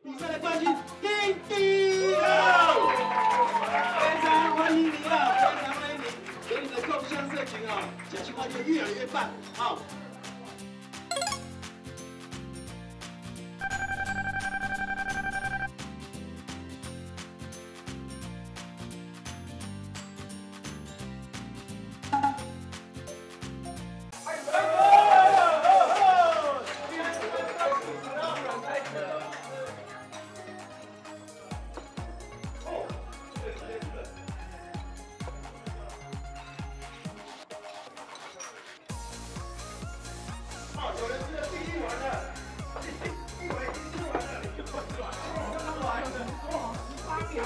比赛的冠军丁丁，非常欢迎你啊，非常欢迎你，给你的共享社群啊，小青蛙就越来越棒，好。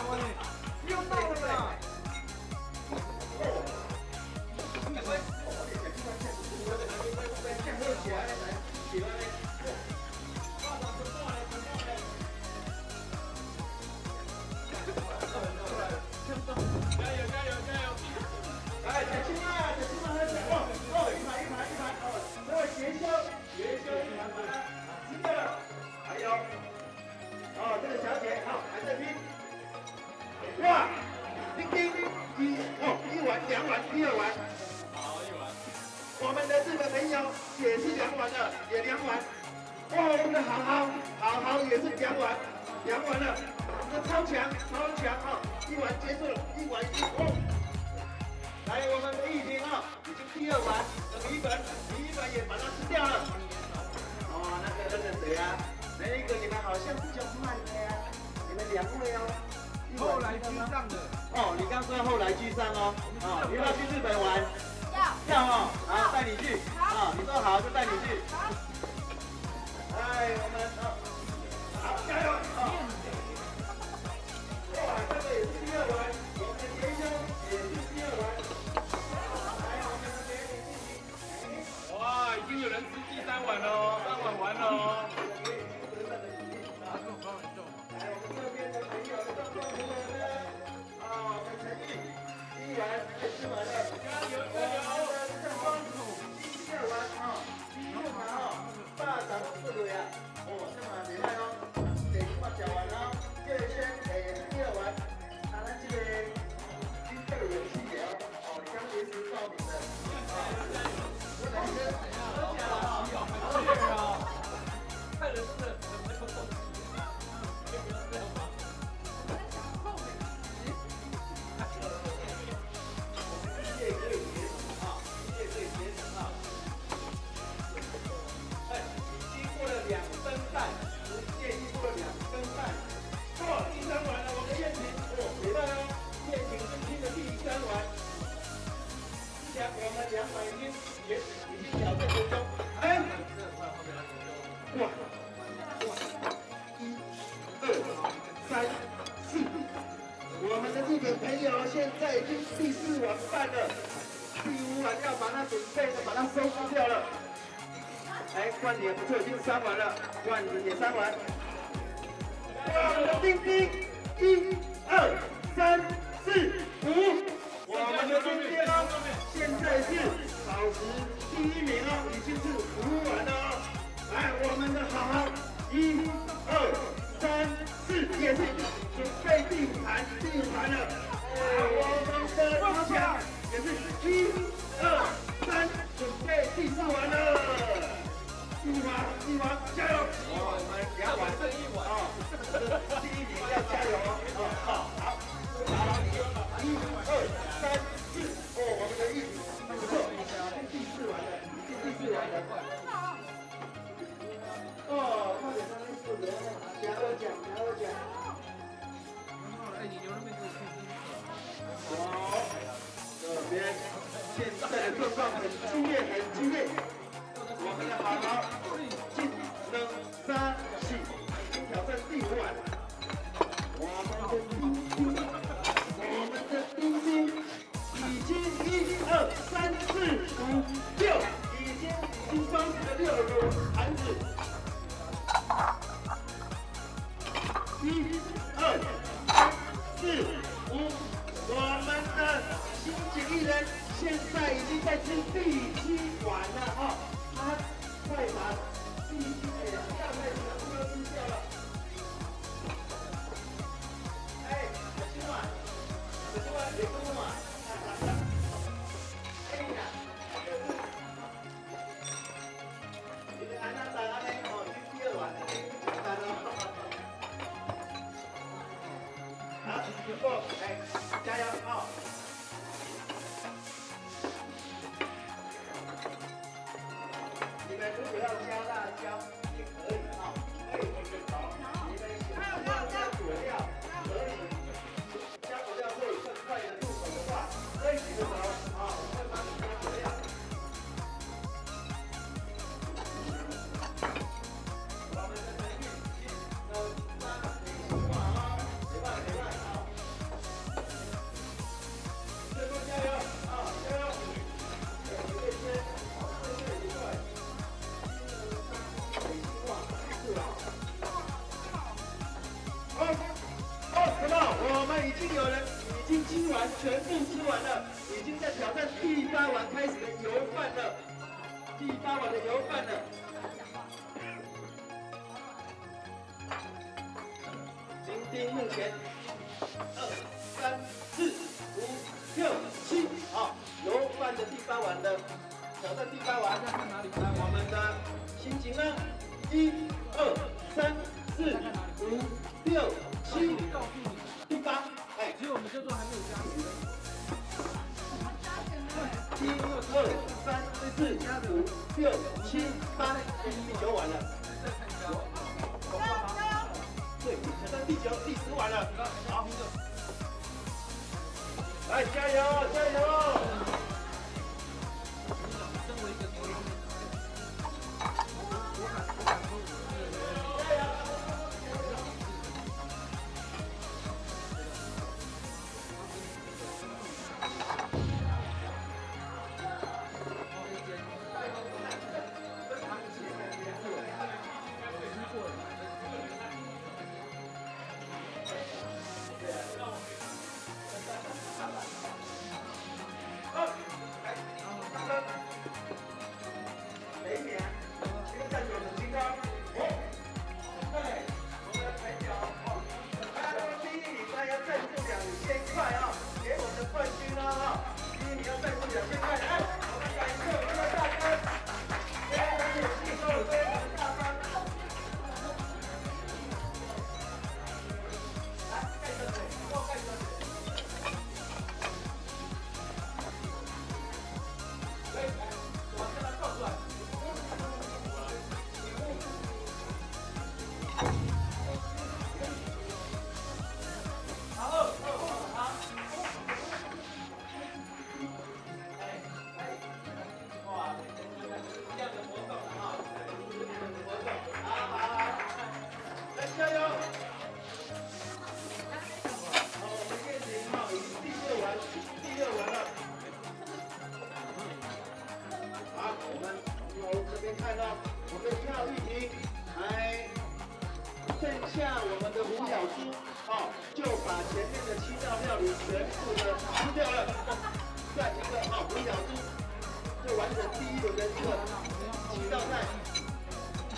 want it. 后来居上的哦，你刚说后来居上哦，啊，你要去日本玩？要。要哦，好，带你去。啊，你说好就带你去。哎，我们好，加油！哇，这个也是第二，我们生也是第二。哇，已经有人吃第三碗了。加油！加油！加油！加油！加油！加油！加油！加油！加油！加油！加油！加油！加油！加！一、二、三、四、五，我们的新晋艺人现在已经在第七馆了哈，他快拿第七。来加油，加油！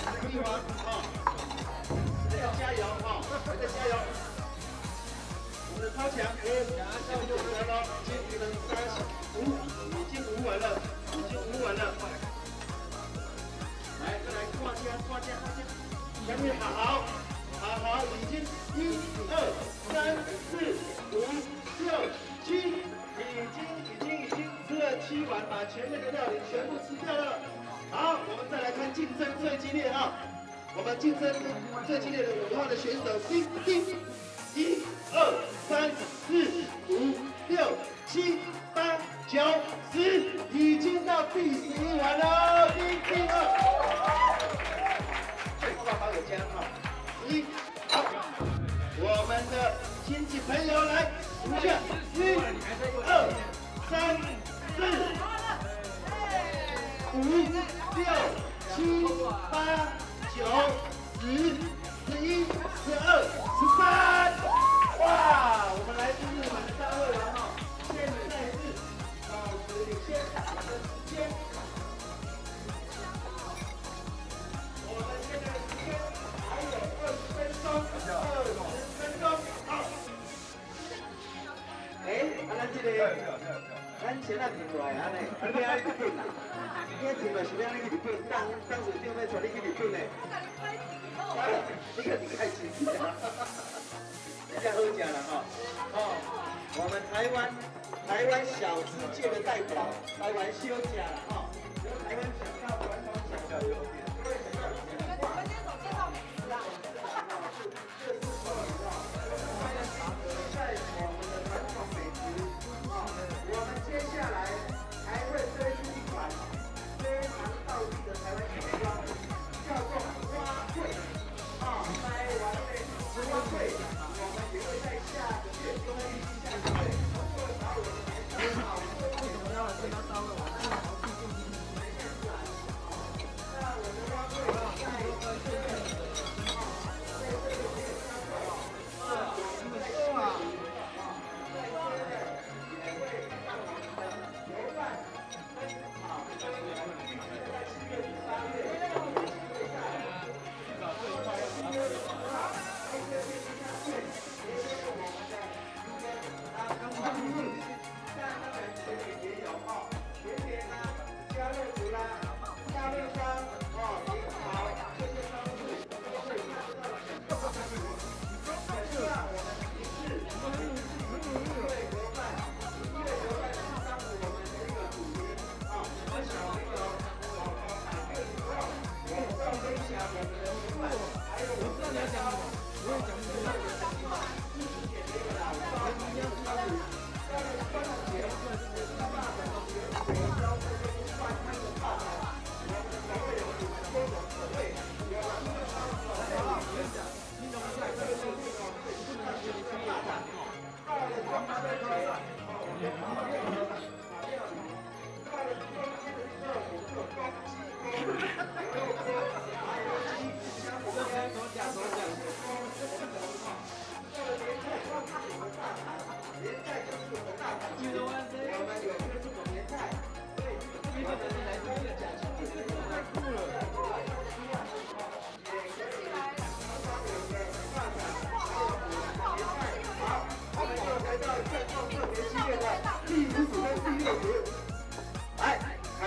玉华啊，要加油啊，还在加油。我们的超强，哎，下面就完了，已经你们三十五，已经五完了，已经五完了。来，再来挂肩，挂肩，挂肩，下面好好，好好，已经一二三四五六七，已经已经已经吃了七碗，把前面的料理全部吃掉了。好，我们再来看竞争最激烈啊！我们竞争最激烈的五号的选手，叮叮。一二三四五六七八九十，已经到第十一碗了，第第二。最后好有加哈，一，好，我们的亲戚朋友来数下，一、二、三、四、五、六、七、八、九、十、十一、十二、十三。哇，我们来自日本的大胃王哈，现在是保持领先的时间。我们现在的时间还有二十分钟，二十分钟，好。哎，啊，咱这个，咱先啊停落来安尼，啊你要去啦？你钱嘛是去日本，当当水去日本嘞。你开心。人家喝假了哈，哦，我们台湾台湾小吃界的代表，台湾笑假了哈，台湾小。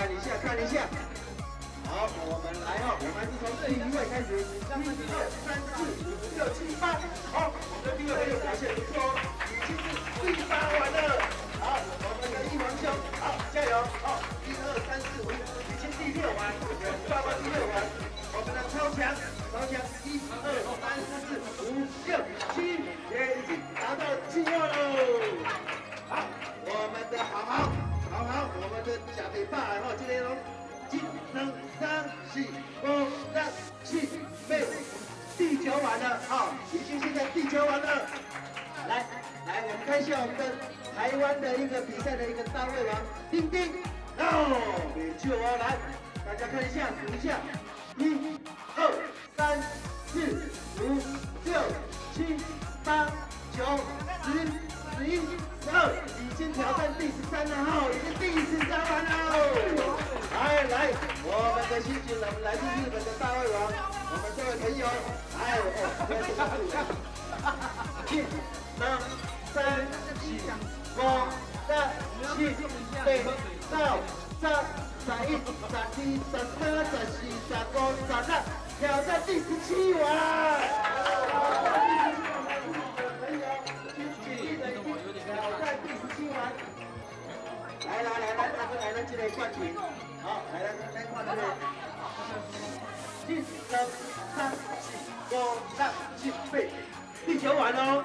看一下，看一下。好，我们来哦，我们是从第一位开始，一、二、三、四、五、六、七、八。好，我们的第二位表现不错哦，已经是第八碗了。好，我们的易王兄，好，加油！好，一、二、三、四、五，已经第六完，抓到第六碗，我们的超强。完了。来来我们看一下我们的台湾的一个比赛的一个大胃王丁丁。哦你救我来大家看一下数一下一二三四五六七八九十十一十二已经挑战第十三了哈已经第一次加完了来来我们的新主人来自日本的大胃王我们这位朋友哎哎七、三、三、七、八、三、七、八，走，走，三一、三二、三三、三四、三五、三六，挑战第十七位。来来来来，大哥来了，进来冠军，好，来来来冠军。二、三、四、五、六、七、八。地球完哦。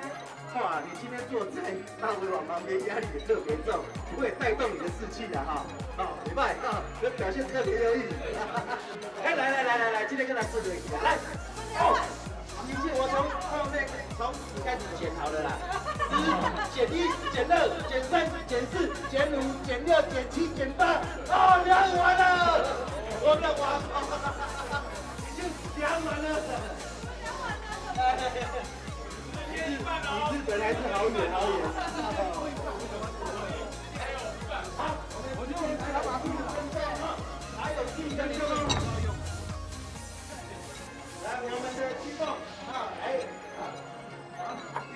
哇，你今天坐在大胃王旁边，压力也特别重，不会带动你的士气的哈。好，礼拜啊，这、表现特别优异。哎 来来来来来，今天跟他试个一起来。哦，你是我从后面从你开始剪好了啦。一减一减二减三减四减五减六减七减八，哦，量完了，我的王，已经量完了。你是本来是好远好远我把还有来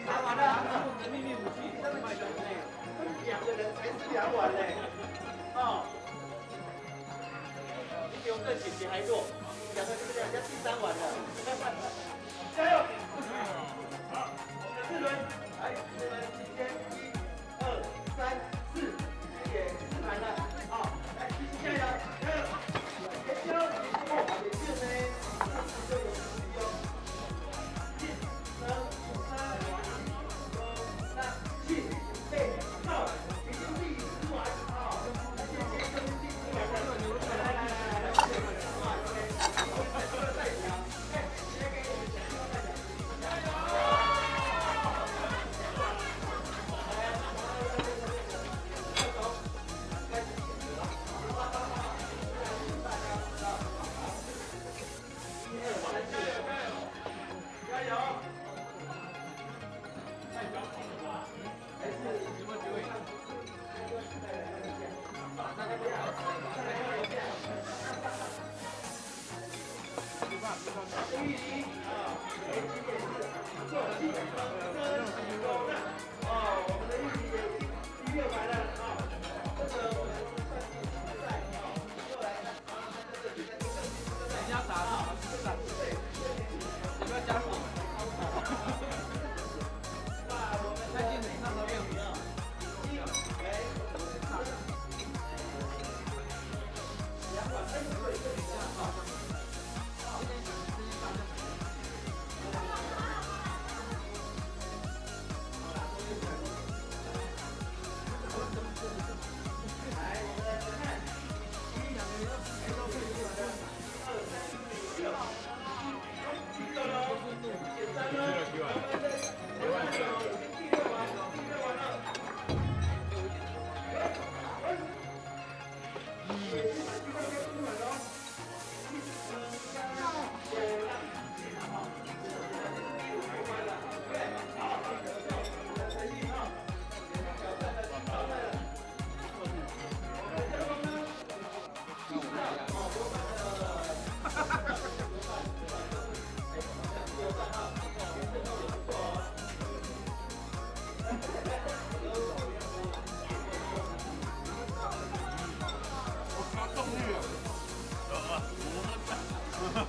我们啊了我们的秘密武器两个人才是两碗嘞啊你比我们的姐姐还弱两个就是两家第三碗三碗的加油 Thank you.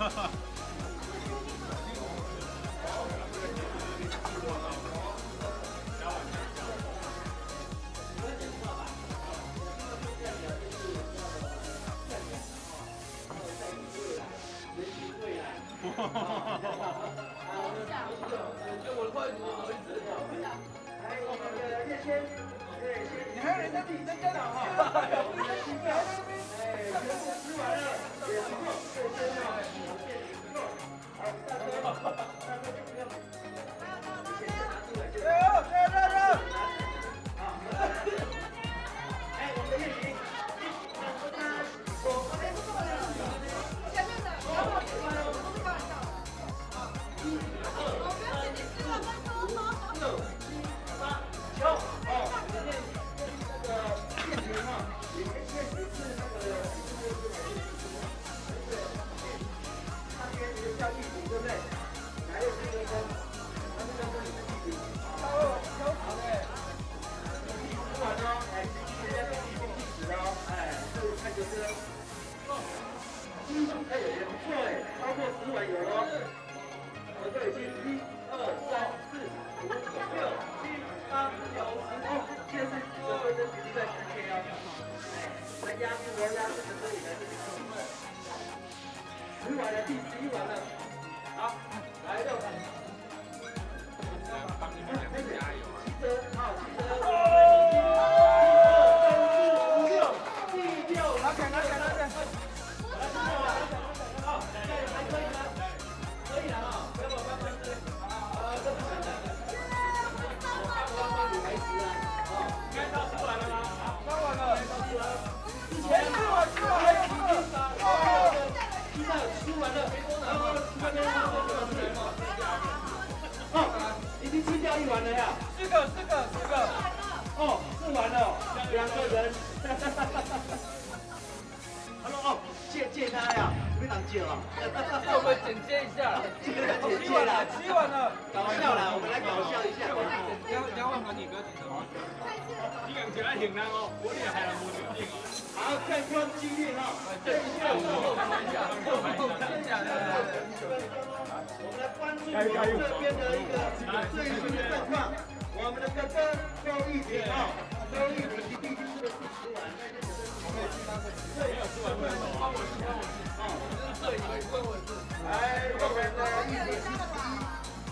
哈。个，四个，四个。哦，吃完了，两个人。Hello，哦，借借他呀，非常借哦。我们剪接一下，这个剪接啦，七完了，搞笑啦，我们来搞笑一下。交交换完你不要紧张。你感觉还挺难哦，我也还没决定哦。好，看光机率哈，这一下我看一下，看一下，我们来关注我们这边的一个最新的状况。我们的哥哥周玉婷啊，周玉婷第一次的吃完，对，没有吃完，帮我吃，帮我吃，啊，这一位问我是，来，我们的玉婷是第一，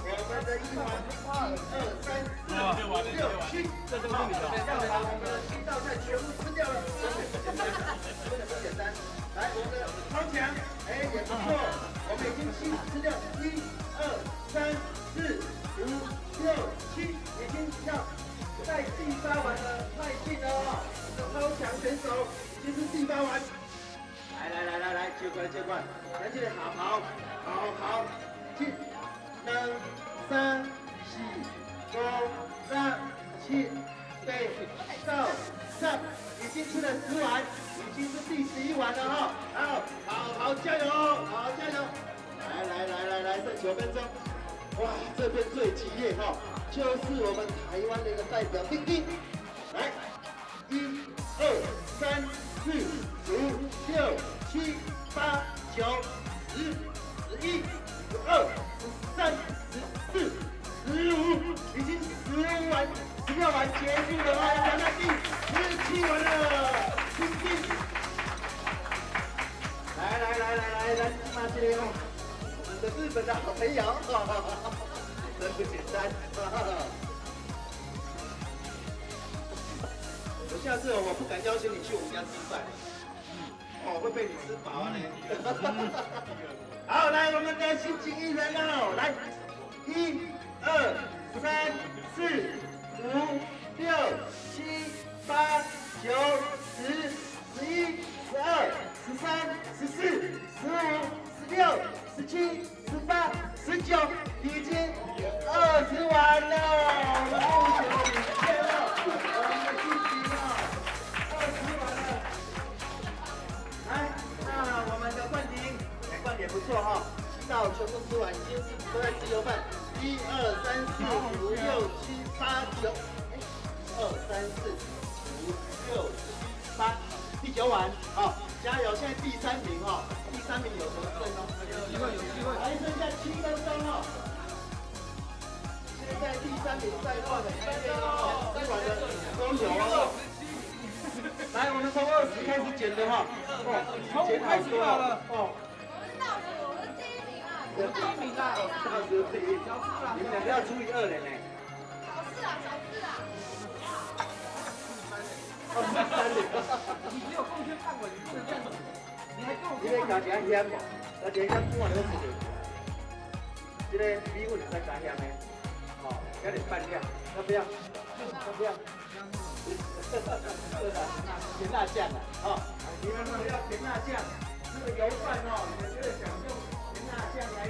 我们的一碗，一二三四五六七，这这个是你的，要把我们的七道菜全部吃掉了，真的不简单，真的不简单。来，我们的超强，哎，也不错，我们已经七吃掉，一二三四五六七。要在第八碗的迈进了哦，超强选手已经是第八碗。来来来来来，接过来接过来，来这里好好好好进，两三四五六七八九十，已经吃了十碗，已经是第十一碗了哈。好，好好加油，好加油！来来来来来，剩九分钟。哇，这边最激烈哈，就是我们台湾的一个代表丁丁，来，一、二、三、四、五、六、七、八、九、十、十一、十二、十三、十四、十五，已经十五碗、十六碗结束了啊，来到第十七碗了，丁丁，来来来来来来，马这里哦。日本的好朋友，真不简单。我下次我不敢邀请你去我们家吃饭，我，会被你吃饱啊。好，来我们的新情艺人喽，来，一、二、三、四、五、六、七、八、九、十、十一、十二、十三、十四、十五、十六。十七、十八、十九，已经二十碗了，我们目前领先了，我们的晋级了，二十碗了。来，那我们的冠军，哎，冠也不错哈，七道全部吃完，已经都在吃油饭，一二三四五六七八九，哎，二三四五六七八，第九碗，好，加油！现在第三名第三名赛段的三边哦，这款的都有。来，我们从二十开始减的哈，哦，减好多了哦。第一名啦，倒数第一，你们两个要除以二的呢。小事啊，小事啊。哦，三零。你只有贡献看过，你不能这样子。你还跟我你咧加一险无？加一险怎啊？你出去？这个米粉使加险的，哦，加点半量，要不要？要不要？甜辣酱啊，哦，你们如果要甜辣酱，这个油饭哦，你们就想用甜辣酱来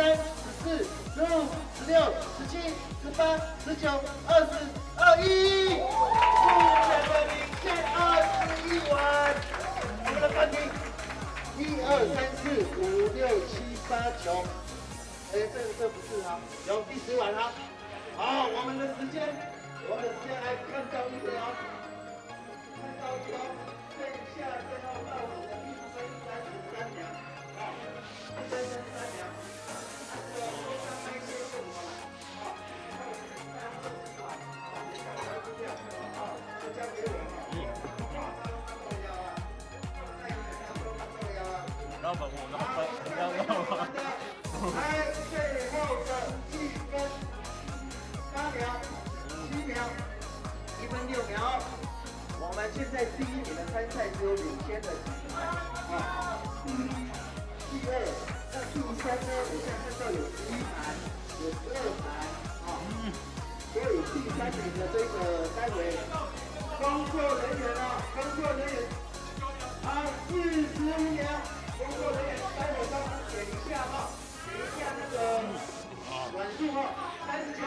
三十四十五十六十七十八十九二十二一，目前的领先二十一碗。我们的饭厅，一二三四五六七八九，哎，这这不是啊，有第十碗啊。好，我们的时间，我们的时间来看到一点哦，看到一点。剩下最后到我们的一分三十三秒，啊，一分三在第一名的参赛只有领先的几盘啊，第二，那第三呢？我现在看到有十一盘，有十二排啊，所以第三名的这个待会工作人员啊，工作人员啊，四十秒，工作人员待会帮忙点一下哈，点一下那个碗数哈，三十九，